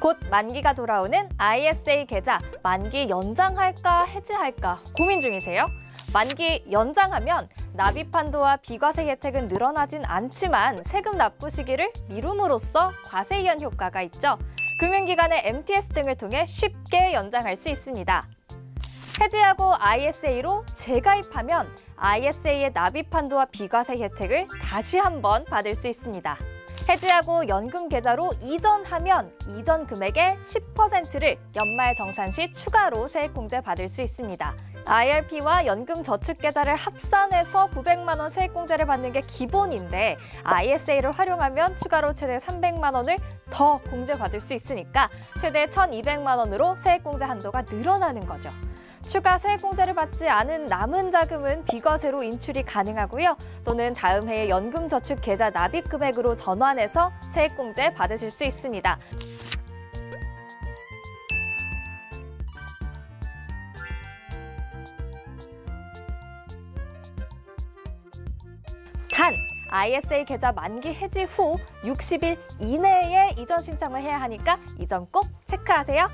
곧 만기가 돌아오는 ISA 계좌 만기 연장할까 해지할까 고민 중이세요? 만기 연장하면 납입 한도와 비과세 혜택은 늘어나진 않지만 세금 납부 시기를 미룸으로써 과세 이연 효과가 있죠. 금융기관의 MTS 등을 통해 쉽게 연장할 수 있습니다. 해지하고 ISA로 재가입하면 ISA의 납입 한도와 비과세 혜택을 다시 한번 받을 수 있습니다. 해지하고 연금 계좌로 이전하면 이전 금액의 10%를 연말 정산 시 추가로 세액 공제 받을 수 있습니다. IRP와 연금 저축 계좌를 합산해서 900만 원 세액 공제를 받는 게 기본인데 ISA를 활용하면 추가로 최대 300만 원을 더 공제받을 수 있으니까 최대 1,200만 원으로 세액 공제 한도가 늘어나는 거죠. 추가 세액공제를 받지 않은 남은 자금은 비과세로 인출이 가능하고요. 또는 다음 해에 연금저축 계좌 납입 금액으로 전환해서 세액공제 받으실 수 있습니다. 단, ISA 계좌 만기 해지 후 60일 이내에 이전 신청을 해야 하니까 이 점 꼭 체크하세요.